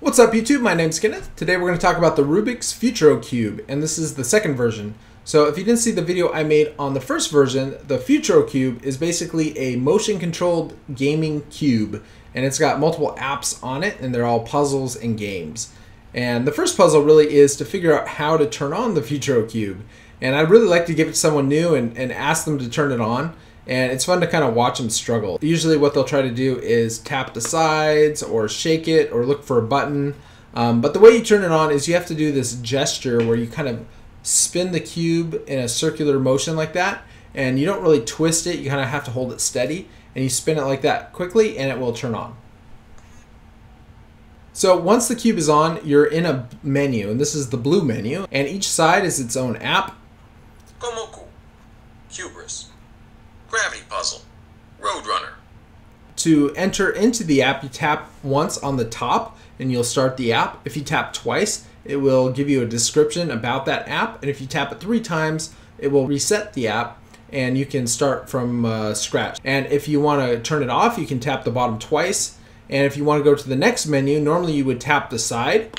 What's up YouTube? My name's Kenneth. Today we're going to talk about the Rubik's Futuro Cube, and this is the second version. So if you didn't see the video I made on the first version, the Futuro Cube is basically a motion-controlled gaming cube, and it's got multiple apps on it, and they're all puzzles and games. And the first puzzle really is to figure out how to turn on the Futuro Cube. And I'd really like to give it to someone new and, and ask them to turn it on and it's fun to kind of watch them struggle. Usually, what they'll try to do is tap the sides or shake it or look for a button. Um, but the way you turn it on is you have to do this gesture where you kind of spin the cube in a circular motion like that, and you don't really twist it, you kind of have to hold it steady, and you spin it like that quickly, and it will turn on. So once the cube is on, you're in a menu, and this is the blue menu, and each side is its own app. Hubris, Gravity Puzzle, Roadrunner. To enter into the app, you tap once on the top and you'll start the app. If you tap twice, it will give you a description about that app. And if you tap it three times, it will reset the app and you can start from uh, scratch. And if you want to turn it off, you can tap the bottom twice. And if you want to go to the next menu, normally you would tap the side.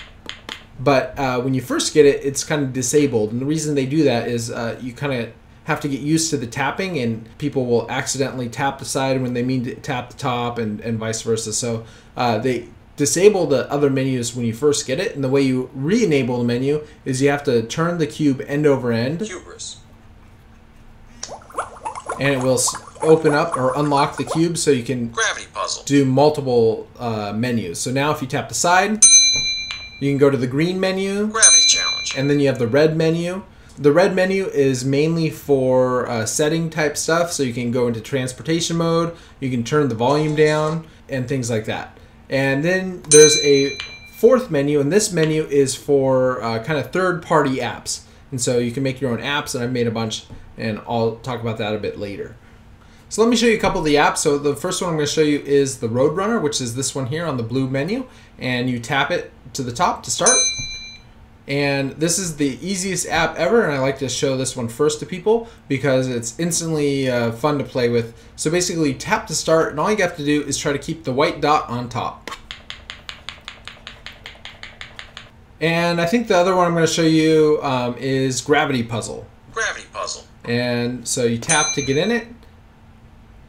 But uh, when you first get it, it's kind of disabled. And the reason they do that is uh, you kind of have to get used to the tapping and people will accidentally tap the side when they mean to tap the top and, and vice versa. So uh, they disable the other menus when you first get it and the way you re-enable the menu is you have to turn the cube end over end. Hubris. And it will open up or unlock the cube so you can Gravity Puzzle. do multiple uh, menus. So now if you tap the side, you can go to the green menu. Gravity Challenge. And then you have the red menu the red menu is mainly for uh, setting type stuff, so you can go into transportation mode, you can turn the volume down, and things like that. And then there's a fourth menu, and this menu is for uh, kind of third party apps. And so you can make your own apps, and I've made a bunch, and I'll talk about that a bit later. So let me show you a couple of the apps. So the first one I'm going to show you is the Roadrunner, which is this one here on the blue menu. And you tap it to the top to start. And this is the easiest app ever, and I like to show this one first to people because it's instantly uh, fun to play with. So basically, tap to start, and all you have to do is try to keep the white dot on top. And I think the other one I'm going to show you um, is Gravity Puzzle. Gravity Puzzle. And so you tap to get in it.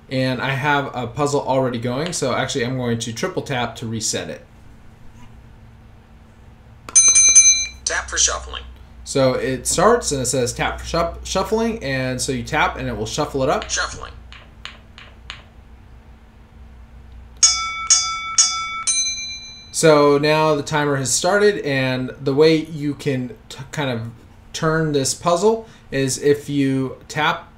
And I have a puzzle already going, so actually I'm going to triple tap to reset it. For shuffling. So it starts and it says tap for shuffling, and so you tap and it will shuffle it up. Shuffling. So now the timer has started, and the way you can kind of turn this puzzle is if you tap,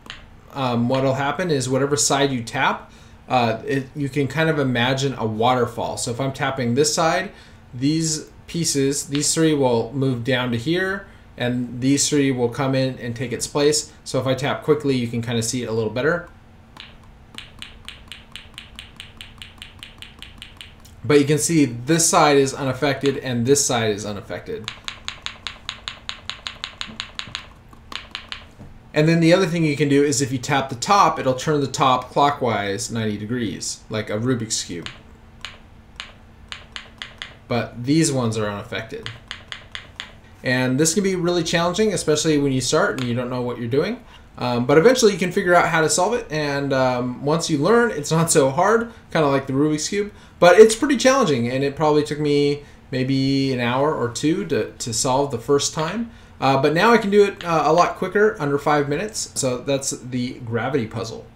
um, what'll happen is whatever side you tap, uh, it, you can kind of imagine a waterfall. So if I'm tapping this side, these pieces, these three will move down to here, and these three will come in and take its place. So if I tap quickly, you can kind of see it a little better. But you can see this side is unaffected and this side is unaffected. And then the other thing you can do is if you tap the top, it'll turn the top clockwise 90 degrees, like a Rubik's Cube but these ones are unaffected. And this can be really challenging, especially when you start and you don't know what you're doing. Um, but eventually you can figure out how to solve it, and um, once you learn, it's not so hard, kind of like the Rubik's Cube. But it's pretty challenging, and it probably took me maybe an hour or two to, to solve the first time. Uh, but now I can do it uh, a lot quicker, under five minutes. So that's the gravity puzzle.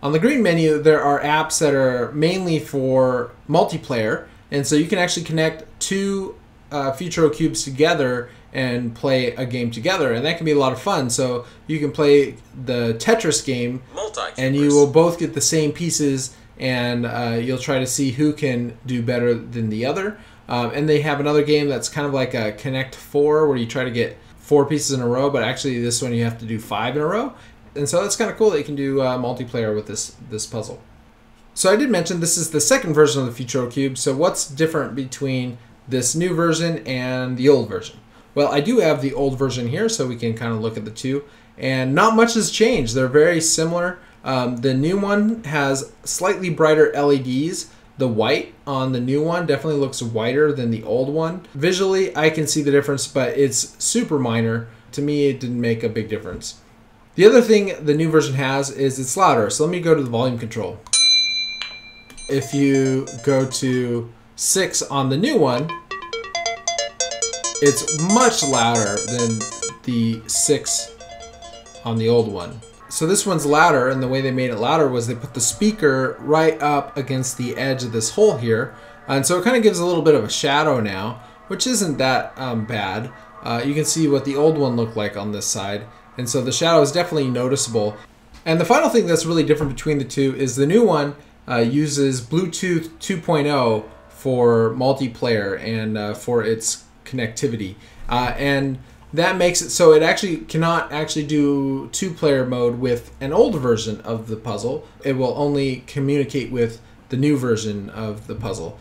On the green menu, there are apps that are mainly for multiplayer, and so you can actually connect two uh, Futuro cubes together and play a game together, and that can be a lot of fun. So you can play the Tetris game, and you will both get the same pieces, and uh, you'll try to see who can do better than the other. Um, and they have another game that's kind of like a Connect Four, where you try to get four pieces in a row, but actually this one you have to do five in a row. And so that's kind of cool that you can do uh, multiplayer with this this puzzle. So I did mention this is the second version of the Futuro Cube. So what's different between this new version and the old version? Well, I do have the old version here, so we can kind of look at the two. And not much has changed. They're very similar. Um, the new one has slightly brighter LEDs. The the white on the new one definitely looks whiter than the old one. Visually, I can see the difference, but it's super minor. To me, it didn't make a big difference. The other thing the new version has is it's louder. So let me go to the volume control. If you go to 6 on the new one, it's much louder than the 6 on the old one. So this one's louder, and the way they made it louder was they put the speaker right up against the edge of this hole here, and so it kind of gives a little bit of a shadow now, which isn't that um, bad. Uh, you can see what the old one looked like on this side, and so the shadow is definitely noticeable. And the final thing that's really different between the two is the new one uh, uses Bluetooth 2.0 for multiplayer and uh, for its connectivity. Uh, and that makes it so it actually cannot actually do two player mode with an old version of the puzzle. It will only communicate with the new version of the puzzle.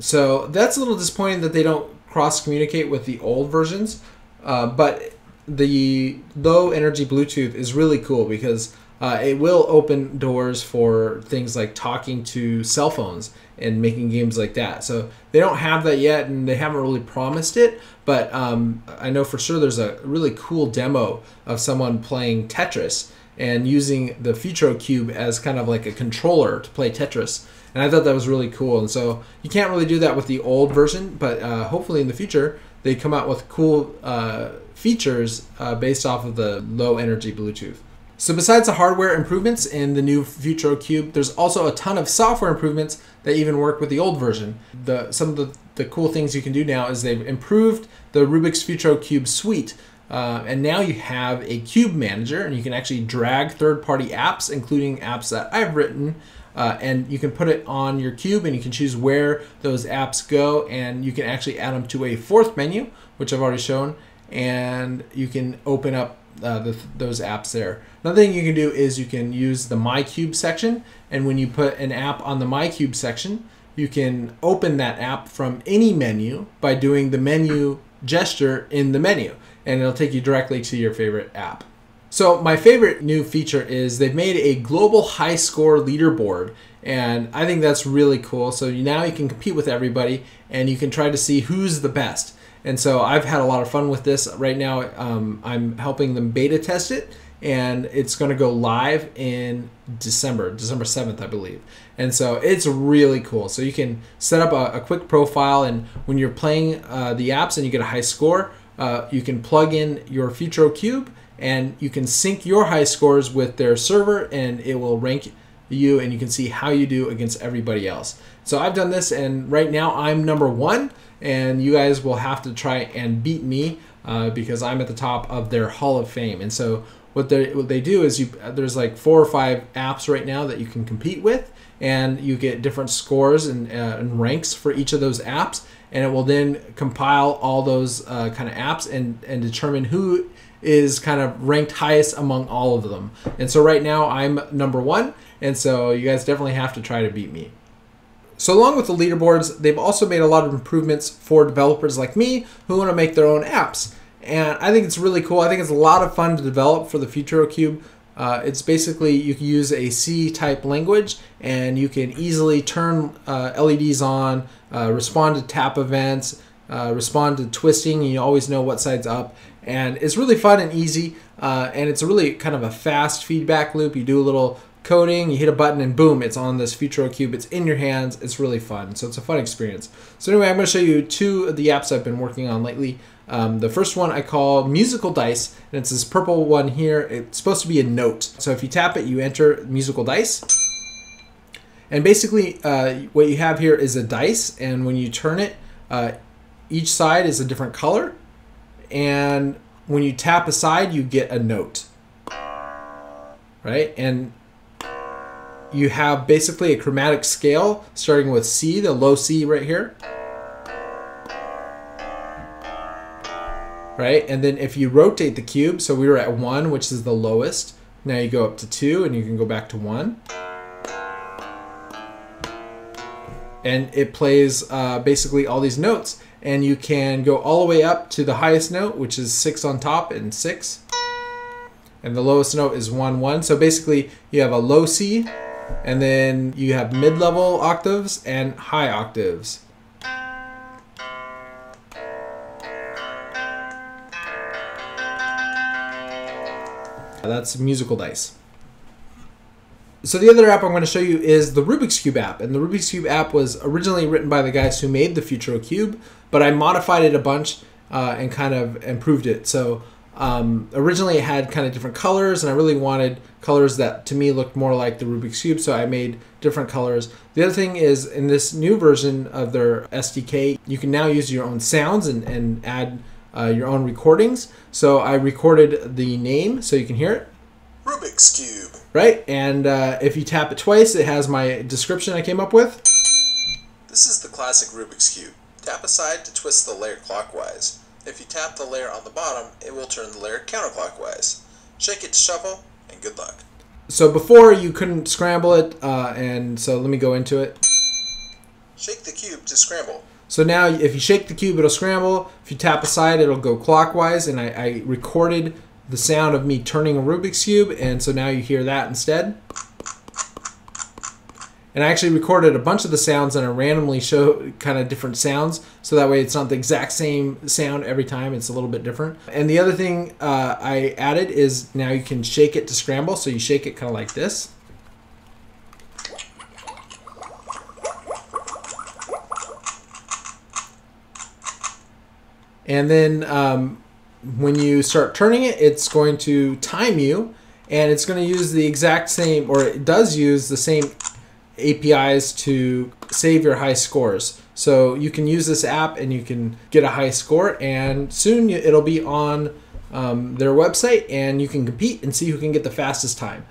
So that's a little disappointing that they don't cross communicate with the old versions. Uh, but the low energy Bluetooth is really cool because uh, it will open doors for things like talking to cell phones and making games like that. So they don't have that yet, and they haven't really promised it. But um, I know for sure there's a really cool demo of someone playing Tetris and using the Futuro Cube as kind of like a controller to play Tetris. And I thought that was really cool. And so you can't really do that with the old version, but uh, hopefully in the future they come out with cool uh, features uh, based off of the low energy Bluetooth. So besides the hardware improvements in the new Futuro Cube, there's also a ton of software improvements that even work with the old version. The some of the, the cool things you can do now is they've improved the Rubik's Futuro Cube suite. Uh, and now you have a cube manager and you can actually drag third-party apps, including apps that I've written, uh, and you can put it on your cube and you can choose where those apps go and you can actually add them to a fourth menu, which I've already shown, and you can open up uh, the, those apps there. Another thing you can do is you can use the My Cube section, and when you put an app on the My Cube section, you can open that app from any menu by doing the menu gesture in the menu, and it'll take you directly to your favorite app. So my favorite new feature is they've made a global high score leaderboard, and I think that's really cool. So now you can compete with everybody, and you can try to see who's the best. And so I've had a lot of fun with this. Right now, um, I'm helping them beta test it, and it's going to go live in December, December 7th, I believe. And so it's really cool. So you can set up a, a quick profile, and when you're playing uh, the apps and you get a high score, uh, you can plug in your Futuro Cube and you can sync your high scores with their server, and it will rank you, and you can see how you do against everybody else. So I've done this, and right now I'm number one and you guys will have to try and beat me uh, because I'm at the top of their Hall of Fame. And so what they what they do is you there's like four or five apps right now that you can compete with, and you get different scores and, uh, and ranks for each of those apps, and it will then compile all those uh, kind of apps and and determine who is kind of ranked highest among all of them. And so right now I'm number one, and so you guys definitely have to try to beat me. So along with the leaderboards, they've also made a lot of improvements for developers like me who want to make their own apps. And I think it's really cool. I think it's a lot of fun to develop for the FuturoCube. Uh, it's basically you can use a C-type language and you can easily turn uh, LEDs on, uh, respond to tap events, uh, respond to twisting, and you always know what side's up. And it's really fun and easy, uh, and it's really kind of a fast feedback loop. You do a little coding, you hit a button and boom, it's on this Futuro Cube. It's in your hands. It's really fun. So it's a fun experience. So anyway, I'm going to show you two of the apps I've been working on lately. Um, the first one I call Musical Dice, and it's this purple one here. It's supposed to be a note. So if you tap it, you enter Musical Dice. And basically, uh, what you have here is a dice, and when you turn it, uh, each side is a different color. And when you tap a side, you get a note. Right? And you have basically a chromatic scale starting with C, the low C right here. Right, and then if you rotate the cube, so we were at one, which is the lowest. Now you go up to two and you can go back to one. And it plays uh, basically all these notes. And you can go all the way up to the highest note, which is six on top and six. And the lowest note is one, one. So basically you have a low C, And then you have mid-level octaves and high octaves. That's musical dice. So the other app I'm going to show you is the Rubik's Cube app. And the Rubik's Cube app was originally written by the guys who made the Futuro Cube, but I modified it a bunch uh, and kind of improved it. So um, originally it had kind of different colors and I really wanted colors that to me looked more like the Rubik's Cube, so I made different colors. The other thing is in this new version of their SDK, you can now use your own sounds and, and add uh, your own recordings. So I recorded the name so you can hear it. Rubik's Cube. Right, and uh, if you tap it twice, it has my description I came up with. This is the classic Rubik's Cube. Tap aside to twist the layer clockwise. If you tap the layer on the bottom, it will turn the layer counterclockwise. Shake it to shuffle, and good luck. So before you couldn't scramble it, uh, and so let me go into it. Shake the cube to scramble. So now if you shake the cube, it'll scramble. If you tap aside, it'll go clockwise, and I, I recorded the sound of me turning a Rubik's Cube, and so now you hear that instead. And I actually recorded a bunch of the sounds and I randomly show kind of different sounds, so that way it's not the exact same sound every time, it's a little bit different. And the other thing uh, I added is now you can shake it to scramble, so you shake it kind of like this. And then um, when you start turning it, it's going to time you, and it's going to use the exact same, or it does use the same APIs to save your high scores. So you can use this app and you can get a high score, and soon it'll be on um, their website, and you can compete and see who can get the fastest time.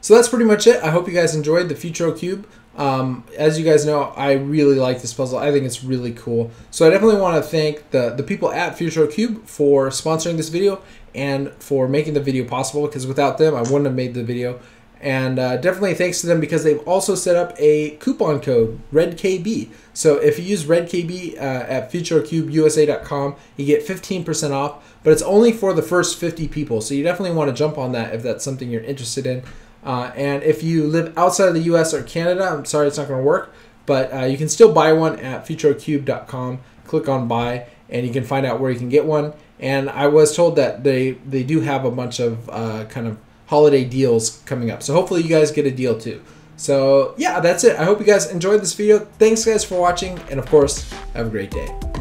So that's pretty much it. I hope you guys enjoyed the Futuro Cube. Um, as you guys know, I really like this puzzle. I think it's really cool. So I definitely want to thank the, the people at Futuro Cube for sponsoring this video and for making the video possible because without them, I wouldn't have made the video. And uh, definitely thanks to them because they've also set up a coupon code, REDKB. So if you use REDKB uh, at FuturoCubeUSA.com, you get 15% off, but it's only for the first 50 people. So you definitely want to jump on that if that's something you're interested in. Uh, and if you live outside of the US or Canada, I'm sorry it's not going to work, but uh, you can still buy one at FuturoCube.com. Click on buy, and you can find out where you can get one. And I was told that they, they do have a bunch of uh, kind of holiday deals coming up. So hopefully you guys get a deal too. So yeah, that's it. I hope you guys enjoyed this video. Thanks guys for watching, and of course, have a great day.